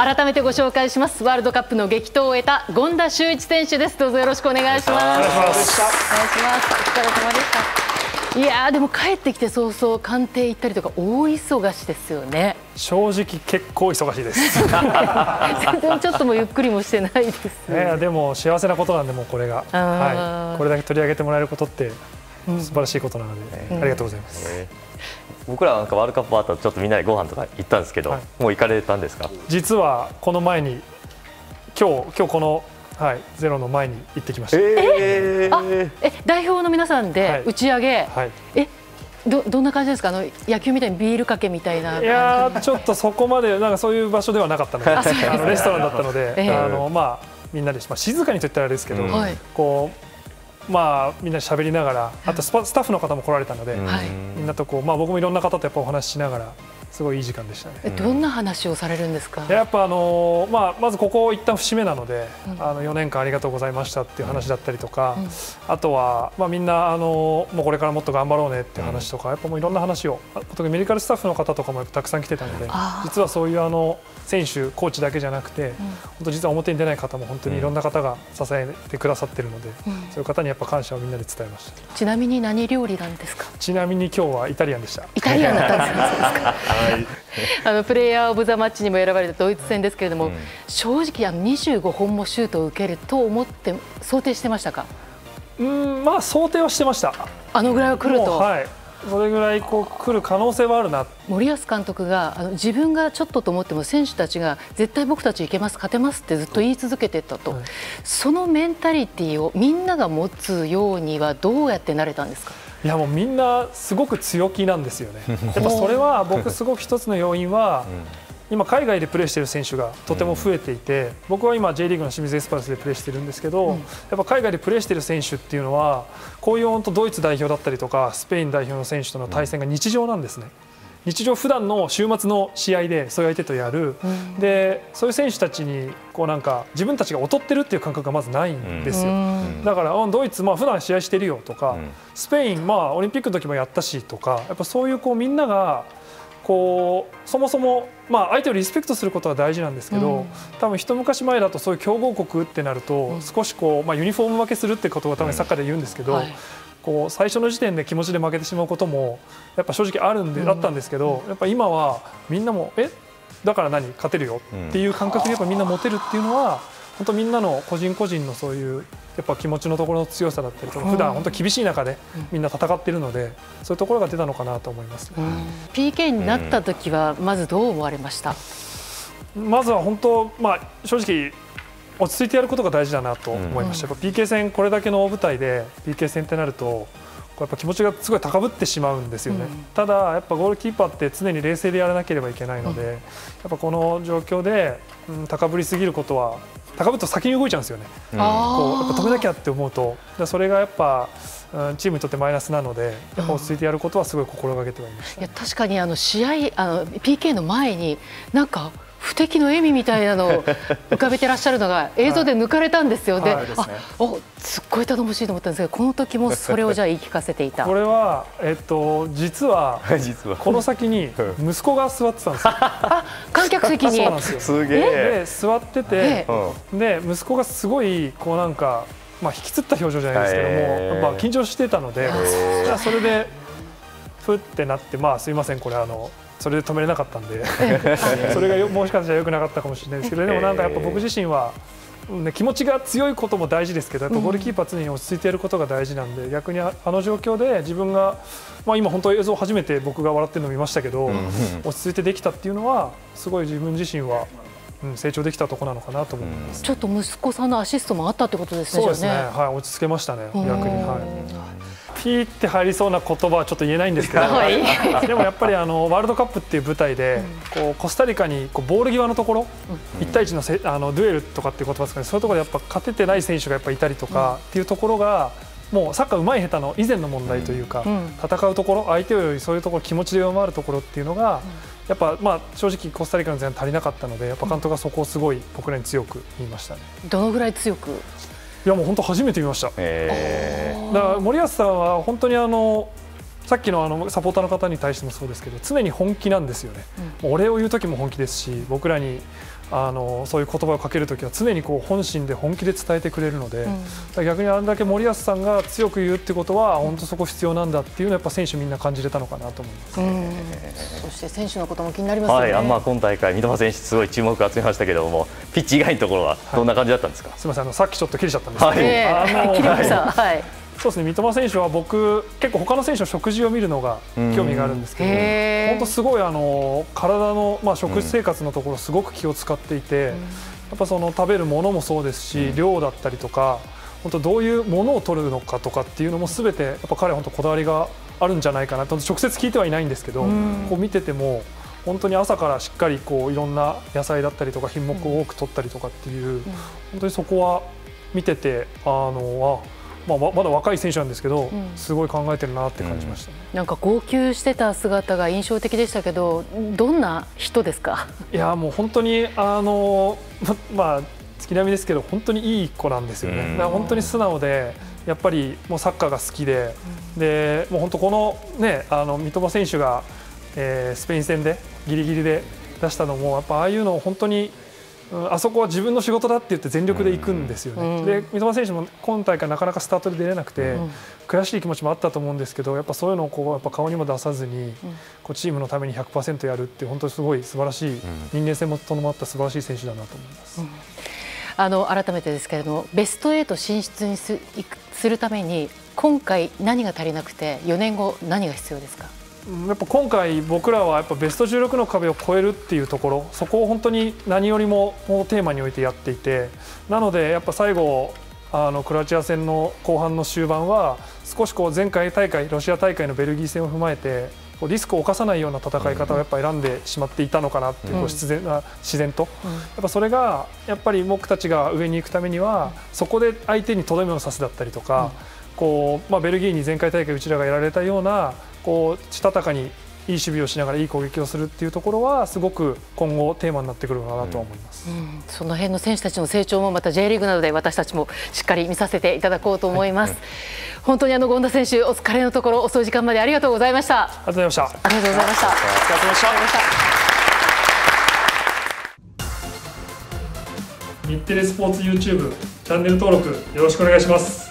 改めてご紹介します。ワールドカップの激闘を終えた権田修一選手です。どうぞよろしくお願いします。お願いします。お疲れ様でした。いやでも帰ってきて早々官邸行ったりとか大忙しですよね。正直結構忙しいです。全然 ちょっともゆっくりもしてないです、ね、でも幸せなことなんでもうこれが、はい、これだけ取り上げてもらえることって素晴らしいことなので、うん、ありがとうございます、えー、僕らなんかワールドカップ終わったらちょっとみんなでご飯とか行ったんですけど、はい、もう行かれたんですか？実はこの前に今日今日このはい、ゼロの前に行ってきました。えー、あえ代表の皆さんで打ち上げ、はい、えどどんな感じですか？あの野球みたいにビールかけみたいないやちょっとそこまでなんかそういう場所ではなかったのであのレストランだったので、えー、あのまあ、みんなで、まあ、静かにと言ったらあれですけど、うん、こうまあ、みんなで喋りながらあとスタッフの方も来られたので、みんなとこう、まあ、僕もいろんな方とやっぱお話ししながらすごいいい時間でしたね。どんな話をされるんですか？やっぱあのー、まあまずここ一旦節目なので、うん、あの4年間ありがとうございましたっていう話だったりとか、うん、あとはまあみんなあのー、もうこれからもっと頑張ろうねっていう話とか、やっぱもういろんな話を、特にメディカルスタッフの方とかもたくさん来てたので、実はそういうあの選手コーチだけじゃなくて、うん、本当実は表に出ない方も本当にいろんな方が支えてくださってるので、そういう方にやっぱ感謝をみんなで伝えました。ちなみに何料理なんですか？ちなみに今日はイタリアンでした。イタリアンだったんですか。はい。あのプレイヤー・オブ・ザ・マッチにも選ばれたドイツ戦ですけれども、うん、正直あの25本もシュートを受けると思って想定してましたか？うんまあ想定はしてました。あのぐらいは来ると。はい。それぐらいこう来る可能性はあるな。森保監督があの自分がちょっとと思っても選手たちが絶対僕たちいけます勝てますってずっと言い続けてたと、はい、そのメンタリティーをみんなが持つようにはどうやってなれたんですか？いやもうみんなすごく強気なんですよね。やっぱそれは僕すごく一つの要因は、今海外でプレーしている選手がとても増えていて、僕は今 J リーグの清水エスパルスでプレーしてるんですけど、やっぱ海外でプレーしている選手っていうのはこういう本当ドイツ代表だったりとかスペイン代表の選手との対戦が日常なんですね。日常普段の週末の試合でそういう相手とやる、うん、でそういう選手たちにこうなんか自分たちが劣ってるっていう感覚がまずないんですよ、うん、だからドイツまあ普段試合してるよとか、うん、スペインまあオリンピックの時もやったしとかやっぱそういうこうみんながこうそもそも、まあ、相手をリスペクトすることは大事なんですけど、うん、多分一昔前だとそういう強豪国ってなると、少しこう、まあ、ユニフォーム分けするってことが多分サッカーで言うんですけど、はい、こう最初の時点で気持ちで負けてしまうこともやっぱ正直あるんで、あったんですけどやっぱ今はみんなもえ？だから何？勝てるよっていう感覚でやっぱみんな持てるっていうのは本当みんなの個人個人のそういうやっぱ気持ちのところの強さだったりとか普段本当厳しい中でみんな戦っているのでそういうところが出たのかなと思います、ね、PK になった時はまずどう思われました、まずは本当、まあ、正直落ち着いてやることが大事だなと思いました、うん、PK 戦、これだけの大舞台で PK 戦ってなるとやっぱ気持ちがすごい高ぶってしまうんですよね、うん、ただ、やっぱゴールキーパーって常に冷静でやらなければいけないので、うん、やっぱこの状況で、うん、高ぶりすぎることは高ぶると先に動いちゃうんですよね、こうやっぱ止めなきゃって思うと。それがやっぱチームにとってマイナスなのでやっぱ落ち着いてやることはすごい心がけてはいました、いや確かにあの試合あの PK の前になんか不敵の笑みみたいなのを 浮かべてらっしゃるのが映像で抜かれたんですよ、はい、で、はい、あおすっごい頼もしいと思ったんですけどこの時もそれをじゃあ言い聞かせていた。これは、えっと、実はこの先に息子が座ってたんですよ。あ観客席に。そうなんですよ。すげえ。座ってて、で息子がすごいこうなんか、まあ、引きつった表情じゃないですけども、まあ、緊張してたのでじゃそれでふってなってまあすいませんこれあのそれで止めれなかったんでそれがもしかしたらよくなかったかもしれないですけどでもなんかやっぱ僕自身は、ね、気持ちが強いことも大事ですけどやっぱゴールキーパー常に落ち着いてやることが大事なんで逆にあの状況で自分が、まあ、今本当映像初めて僕が笑ってるの見ましたけど落ち着いてできたっていうのはすごい自分自身はうん、成長できたところなのかなと思います。ちょっと息子さんのアシストもあったってことですね。そうですね。はい、落ち着けましたね。逆にはい。ピーって入りそうな言葉はちょっと言えないんですけど、でもやっぱりあのワールドカップっていう舞台で、こうコスタリカにこうボール際のところ、一対一のせあのデュエルとかっていう言葉ですかね、そういうところでやっぱ勝ててない選手がやっぱいたりとかっていうところが。もうサッカーうまい下手の以前の問題というか、戦うところ相手よりそういうところ気持ちで上回るところっていうのが、やっぱまあ正直コスタリカの前半足りなかったのでやっぱ監督がそこをすごい僕らに強く言いましたね。どのぐらい強くいやもう本当初めて見ました。だから森保さんは本当にあのさっきのあのサポーターの方に対してもそうですけど常に本気なんですよね、うん、お礼を言う時も本気ですし僕らにあのそういう言葉をかけるときは常にこう本心で本気で伝えてくれるので、うん、逆にあれだけ森保さんが強く言うってことは本当そこ必要なんだっていうのはやっぱ選手みんな感じれたのかなと思います、うん、そして選手のことも気になりますよね、はい、まあ、今大会三笘選手すごい注目を集めましたけどもピッチ以外のところはどんな感じだったんですか、はい、すみませんあのさっきちょっと切れちゃったんですけど、はい、あの切れました、はいそうですね三笘選手は僕結構他の選手の食事を見るのが興味があるんですけど本当すごいあの体の、まあ、食生活のところすごく気を使っていて、やっぱその食べるものもそうですし、量だったりとか本当どういうものを取るのかとかっていうのもすべてやっぱ彼は本当こだわりがあるんじゃないかなと直接聞いてはいないんですけど、こう見てても本当に朝からしっかりこういろんな野菜だったりとか品目を多く取ったりとかっていう、本当にそこは見ててあのあまあ、まだ若い選手なんですけど、うん、すごい考えてるなって感じました、ね。うん、なんか号泣してた姿が印象的でしたけどどんな人ですか？いやもう本当にあのまあ月並みですけど本当にいい子なんですよね、うん、本当に素直でやっぱりもうサッカーが好きで、でもう本当このねあの三笘選手が、えー、スペイン戦でギリギリで出したのもやっぱああいうのを本当にあそこは自分の仕事だって言って全力で行くんですよね、うん、で三笘選手も今大会なかなかスタートで出れなくて、うん、悔しい気持ちもあったと思うんですけどやっぱそういうのをこうやっぱ顔にも出さずに、こうチームのために100%やるって本当にすごい素晴らしい、人間性も伴った素晴らしい選手だなと思います。あの改めてですけれどもベスト8進出にすするために今回何が足りなくて4年後何が必要ですか？やっぱ今回、僕らはやっぱベスト16の壁を越えるっていうところそこを本当に何よりもテーマに置いてやっていてなので、やっぱ最後あのクロアチア戦の後半の終盤は少しこう前回大会ロシア大会のベルギー戦を踏まえてリスクを冒さないような戦い方をやっぱ選んでしまっていたのかなっていう、こう自然な自然と、やっぱそれがやっぱり僕たちが上に行くためにはそこで相手にとどめを刺すだったりとか、こうまあ、ベルギーに前回大会うちらがやられたようなこうしたたかにいい守備をしながらいい攻撃をするっていうところはすごく今後テーマになってくるかなと思います、うん。うん、その辺の選手たちの成長もまた J リーグなどで私たちもしっかり見させていただこうと思います、はい、本当にあの権田選手お疲れのところ遅い時間までありがとうございました。ありがとうございました。ありがとうございました。お疲れ様でした。日テレスポーツ YouTube チャンネル登録よろしくお願いします